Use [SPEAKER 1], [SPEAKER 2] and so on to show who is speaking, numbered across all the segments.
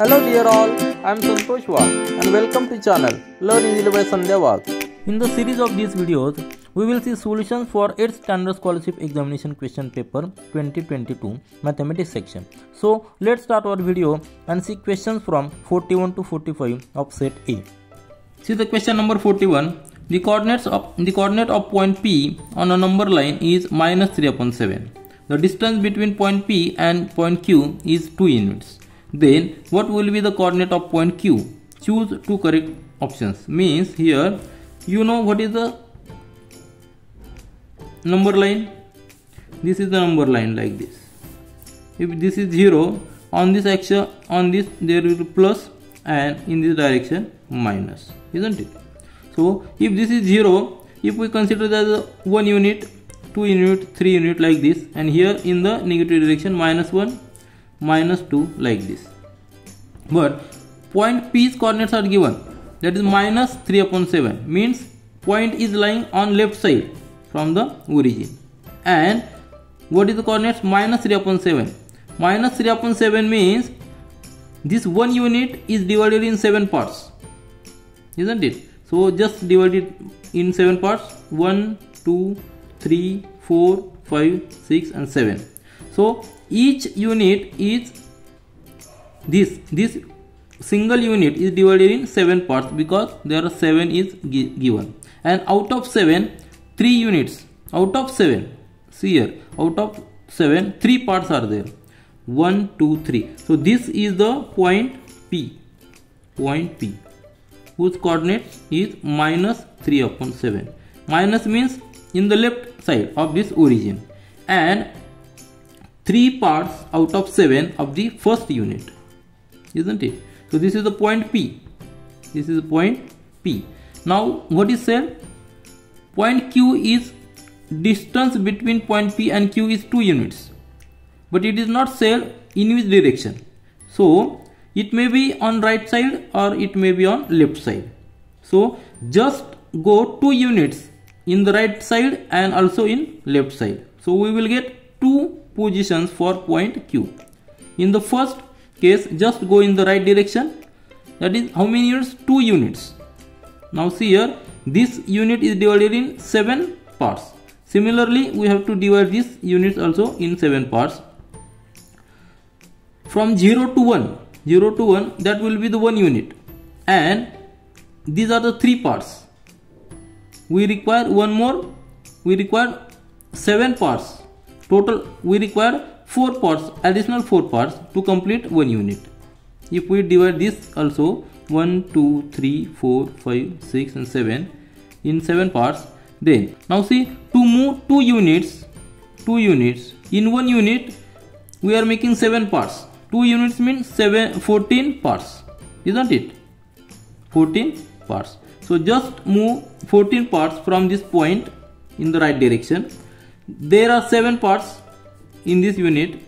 [SPEAKER 1] Hello dear all, I am Santosh and welcome to channel Learn Easily by Sandhya. In the series of these videos, we will see solutions for 8th Standard Scholarship Examination Question Paper 2022 Mathematics section. So let's start our video and see questions from 41 to 45 of set A. See the question number 41. The coordinates of the coordinate of point P on a number line is minus 3 upon 7. The distance between point P and point Q is 2 units. Then what will be the coordinate of point Q? Choose two correct options. Means here you know what is the number line? This is the number line like this. If this is 0 on this axis on this there will be plus and in this direction minus isn't it so if this is 0 if we consider that 1 unit 2 unit 3 unit like this and here in the negative direction minus 1 minus 2 like this. But point p's coordinates are given. That is minus 3 upon 7 means point is lying on left side from the origin. And what is the coordinates? Minus 3 upon 7 minus 3 upon 7 means this one unit is divided in 7 parts. Isn't it? So just divide it in 7 parts. 1 2 3 4 5 6 and 7 so each unit is this this single unit is divided in 7 parts because there are 7 is gi given. And out of 7 3 units. Out of 7 see here. Out of 7 3 parts are there. 1 2 3 so this is the point p. Point p. Whose coordinate is minus 3 upon 7 minus means in the left side of this origin. And 3 parts out of 7 of the first unit isn't it? So this is the point p. This is the point p. Now what is said? Point q is distance between point p and q is 2 units but it is not said in which direction. So it may be on right side or it may be on left side. So just go 2 units in the right side and also in left side. So we will get two positions for point q. In the first case just go in the right direction. That is how many units? 2 units. Now see here this unit is divided in 7 parts. Similarly we have to divide these units also in 7 parts. From 0 to 1 0 to 1 that will be the 1 unit. And these are the 3 parts. We require one more. We require 7 parts total we require 4 parts additional 4 parts to complete 1 unit. If we divide this also 1 2 3 4 5 6 and 7 in 7 parts then now see to move 2 units 2 units. In 1 unit we are making 7 parts. 2 units means 7 14 parts isn't it? 14 parts. So just move 14 parts from this point in the right direction there are 7 parts in this unit.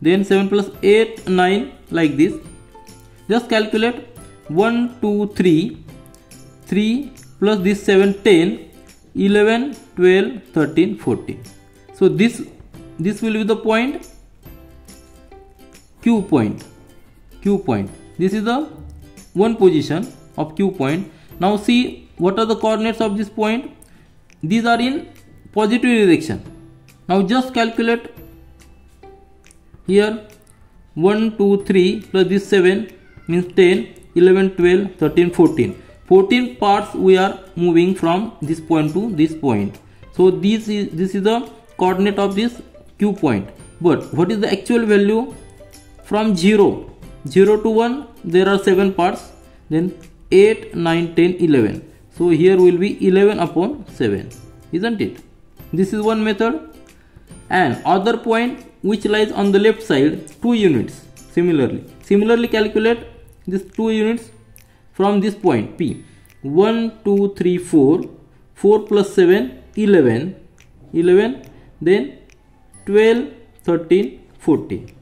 [SPEAKER 1] Then 7 plus 8 9 like this. Just calculate 1 2 3 3 plus this 7 10 11 12 13 14 so this this will be the point. Q point. Q point. This is the one position of q point. Now see what are the coordinates of this point? These are in positive direction. Now just calculate here 1 2 3 plus this 7 means 10 11 12 13 14 14 parts we are moving from this point to this point. So this is this is the coordinate of this q point. But what is the actual value? From 0 0 to 1 there are 7 parts. Then 8 9 10 11 so here will be 11 upon 7 isn't it this is one method. And other point which lies on the left side 2 units similarly. Similarly calculate this 2 units from this point p. 1 2 3 4 4 plus 7 11 11 then 12 13 14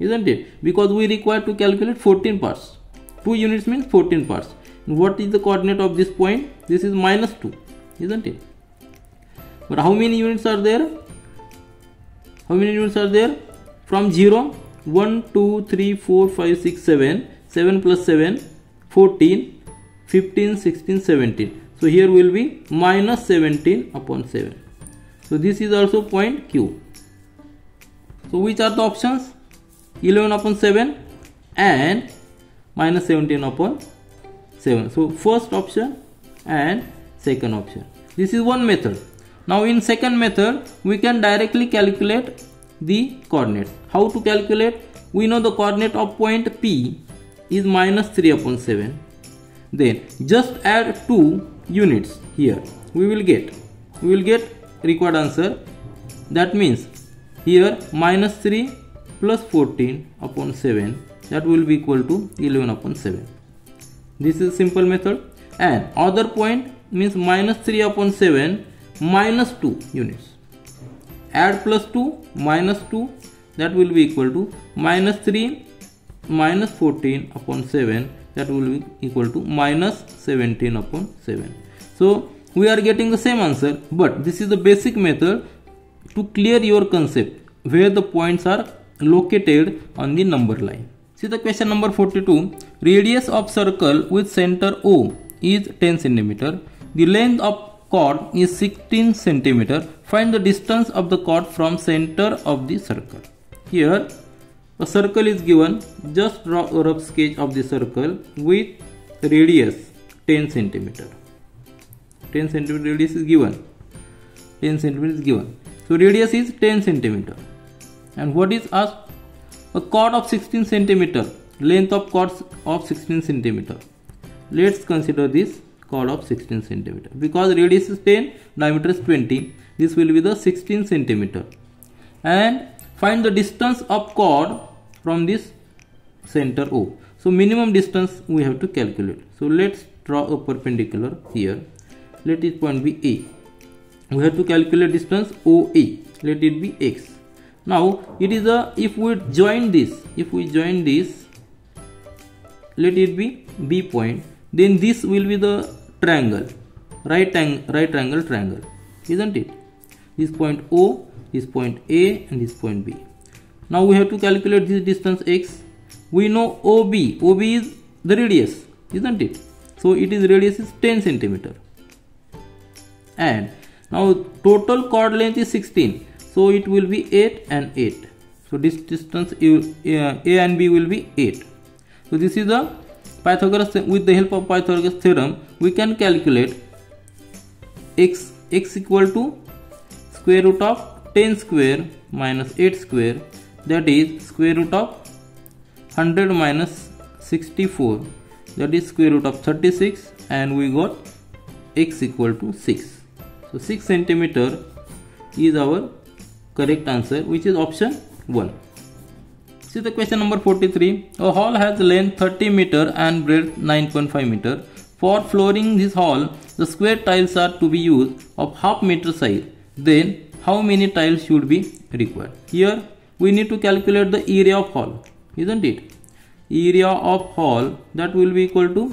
[SPEAKER 1] isn't it? Because we require to calculate 14 parts. 2 units means 14 parts. What is the coordinate of this point? This is minus 2 isn't it but how many units are there? How many units are there? From 0 1 2 3 4 5 6 7 7 plus 7 14 15 16 17 so here will be minus 17 upon 7 so this is also point q. So which are the options? 11 upon 7 and minus 17 upon 7 so first option and second option. This is one method now in second method we can directly calculate the coordinate. how to calculate? We know the coordinate of point p is minus 3 upon 7 then just add 2 units here. We will get we will get required answer. That means here minus 3 plus 14 upon 7 that will be equal to 11 upon 7 this is simple method. And other point means minus 3 upon 7 minus 2 units. Add plus 2 minus 2 that will be equal to minus 3 minus 14 upon 7 that will be equal to minus 17 upon 7 so we are getting the same answer but this is the basic method to clear your concept where the points are located on the number line. See the question number 42 radius of circle with center o is 10 centimeter. The length of chord is 16 centimeter. Find the distance of the chord from center of the circle. Here a circle is given. Just draw a rough sketch of the circle with radius 10 centimeter. 10 centimeter radius is given. 10 centimeter is given. So radius is 10 centimeter. And what is asked? A chord of 16 centimeter. Length of chords of 16 centimeter. Let's consider this chord of 16 centimeter. Because radius is 10 diameter is 20 this will be the 16 centimeter. And find the distance of chord from this center O. So minimum distance we have to calculate. So let's draw a perpendicular here. Let it point be A. We have to calculate distance OA let it be X. Now it is a if we join this if we join this let it be B point. Then this will be the triangle. Right angle right triangle triangle. Isn't it? This point O this point A and this point B. Now we have to calculate this distance x. We know OB OB is the radius isn't it? So it is radius is 10 centimeter. And now total chord length is 16 so it will be 8 and 8 so this distance uh, A and B will be 8 so this is the Pythagoras with the help of Pythagoras theorem we can calculate x x equal to square root of 10 square minus 8 square that is square root of 100 minus 64 that is square root of 36 and we got x equal to 6 so 6 centimeter is our correct answer which is option 1 See the question number 43. A hall has length 30 meter and breadth 9.5 meter. For flooring this hall, the square tiles are to be used of half meter size. Then how many tiles should be required? Here we need to calculate the area of hall, isn't it? Area of hall that will be equal to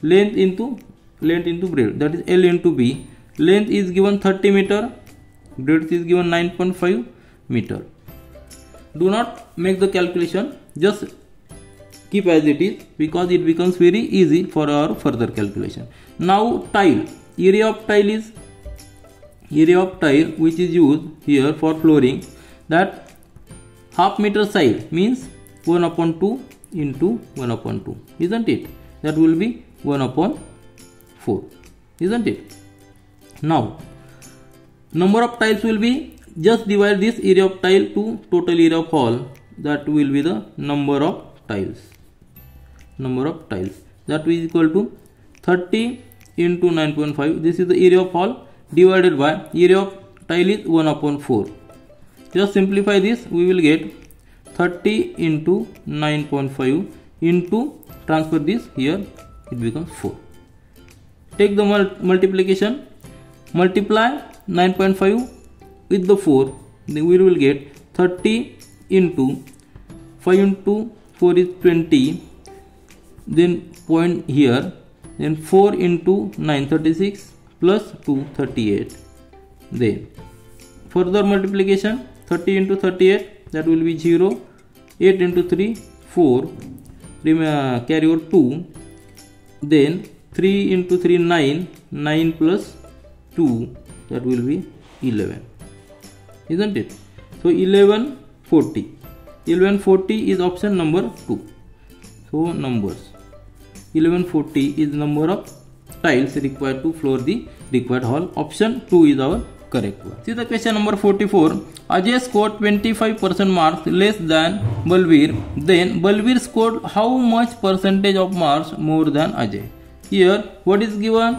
[SPEAKER 1] length into length into breadth that is L into B. Length is given 30 meter, breadth is given 9.5 meter do not make the calculation. Just keep as it is because it becomes very easy for our further calculation. Now tile. Area of tile is area of tile which is used here for flooring that half meter side means 1 upon 2 into 1 upon 2 isn't it? That will be 1 upon 4 isn't it? Now number of tiles will be just divide this area of tile to total area of hall. That will be the number of tiles. Number of tiles. That is equal to 30 into 9.5 this is the area of hall divided by area of tile is 1 upon 4 just simplify this. We will get 30 into 9.5 into transfer this. Here it becomes 4 take the mul multiplication. Multiply 9.5 with the 4 then we will get 30 into 5 into 4 is 20 then point here then 4 into 936 plus 238 plus then further multiplication 30 into 38 that will be 0 8 into 3 4 uh, carry over 2 then 3 into 3 9 9 plus 2 that will be 11 isn't it? So 1140 1140 is option number 2 so numbers. 1140 is number of tiles required to floor the required hall. Option 2 is our correct one. See the question number 44 ajay scored 25% marks less than balbir then balbir scored how much percentage of marks more than ajay? Here what is given?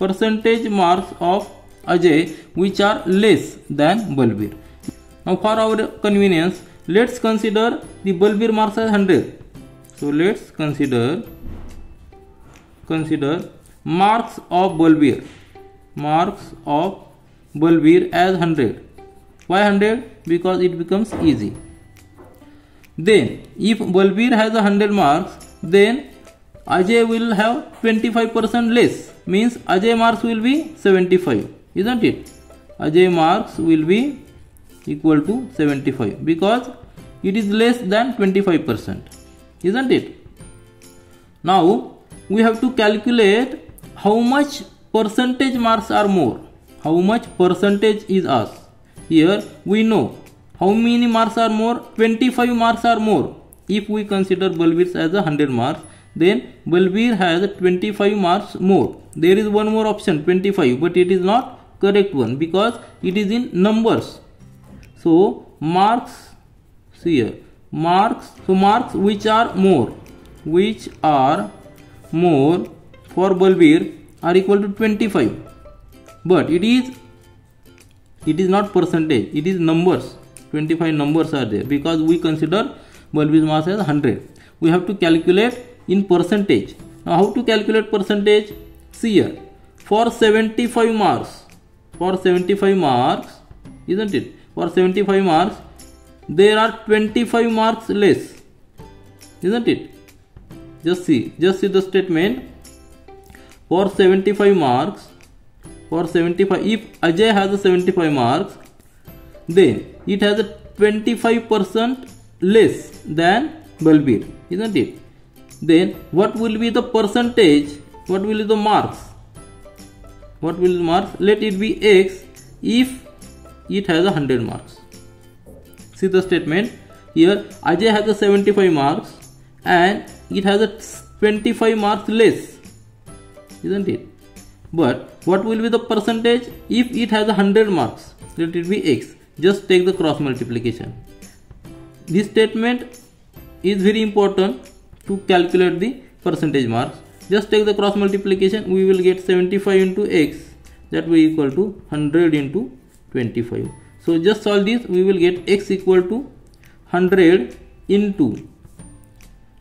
[SPEAKER 1] Percentage marks of ajay which are less than balbir now for our convenience let's consider the balbir marks as 100 so let's consider consider marks of balbir marks of balbir as 100 why 100 because it becomes easy. Then if balbir has a 100 marks then ajay will have 25% less. Means ajay marks will be 75 isn't it? Ajay marks will be equal to 75 because it is less than 25% isn't it? Now we have to calculate how much percentage marks are more. How much percentage is us? Here we know how many marks are more. 25 marks are more. If we consider Balbir as a 100 marks then Balbir has 25 marks more. There is one more option 25 but it is not correct one because it is in numbers. So marks here marks so marks which are more which are more for Balbir are equal to 25 but it is it is not percentage it is numbers. 25 numbers are there because we consider Balbir's mass as 100 we have to calculate in percentage. Now how to calculate percentage? See here for 75 marks for 75 marks isn't it? For 75 marks there are 25 marks less isn't it? Just see just see the statement. For 75 marks for 75 if Ajay has a 75 marks then it has a 25% less than Balbir isn't it? Then what will be the percentage? What will be the marks what will mark? Let it be x if it has a 100 marks. See the statement? Here Ajay has a 75 marks and it has a 25 marks less isn't it? But what will be the percentage if it has a 100 marks? Let it be x. Just take the cross multiplication. This statement is very important to calculate the percentage marks just take the cross multiplication we will get 75 into x. That will equal to 100 into 25 so just solve this we will get x equal to 100 into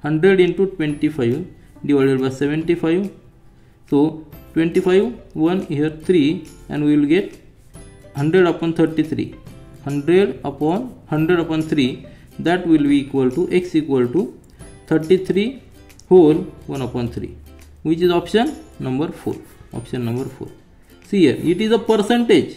[SPEAKER 1] 100 into 25 divided by 75 so 25 1 here 3 and we will get 100 upon 33 100 upon 100 upon 3 that will be equal to x equal to 33 whole 1 upon 3 which is option number 4 option number 4 see here it is a percentage.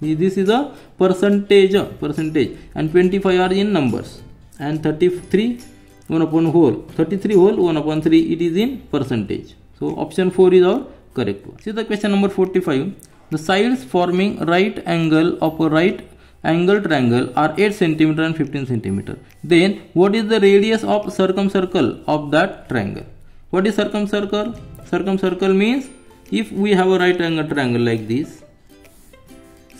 [SPEAKER 1] This is a percentage uh, percentage. And 25 are in numbers. And 33 1 upon whole. 33 whole 1 upon 3 it is in percentage. So option 4 is our correct one. See the question number 45 the sides forming right angle of a right angle triangle are 8 cm and 15 cm then what is the radius of circumcircle of that triangle what is circumcircle circumcircle means if we have a right angle triangle like this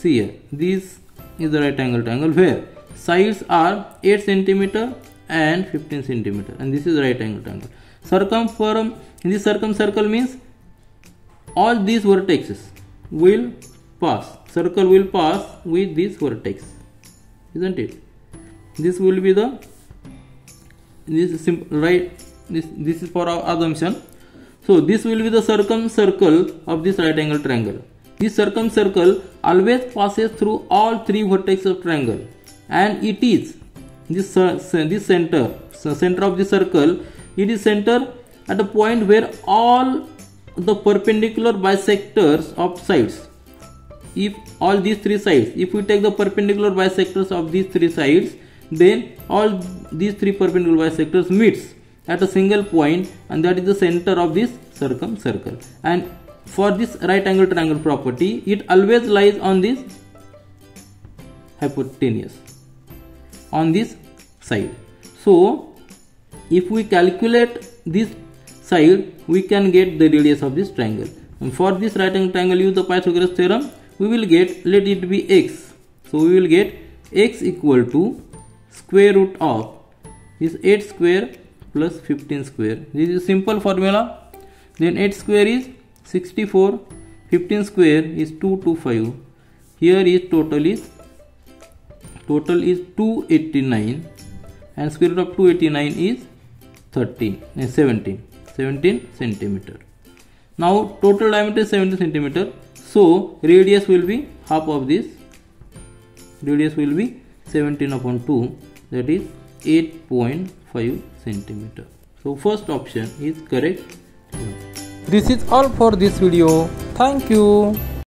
[SPEAKER 1] see here this is the right angle triangle where sides are 8 centimeter and 15 centimeter and this is right angle triangle. Circumference this circumcircle means all these vertices will pass. Circle will pass with this vertex isn't it? This will be the this is simple right this this is for our assumption. So this will be the circumcircle of this right angle triangle. This circumcircle always passes through all three vertices of triangle. And it is this this center so center of the circle it is center at a point where all the perpendicular bisectors of sides. If all these three sides if we take the perpendicular bisectors of these three sides then all these three perpendicular bisectors meets at a single point and that is the center of this circumcircle. And for this right angle triangle property it always lies on this hypotenuse on this side. So if we calculate this side we can get the radius of this triangle. And for this right angle triangle use the Pythagoras theorem we will get let it be x. So we will get x equal to square root of this 8 square plus 15 square. This is simple formula. Then 8 square is 64 15 square is 225 here is total is total is 289 and square root of 289 is 13 and uh, 17 17 centimeter. Now total diameter is 17 centimeter. So radius will be half of this. Radius will be 17 upon 2 that is 8.5 centimeter. So first option is correct.
[SPEAKER 2] This is all for this video. Thank you